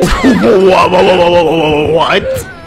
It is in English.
what?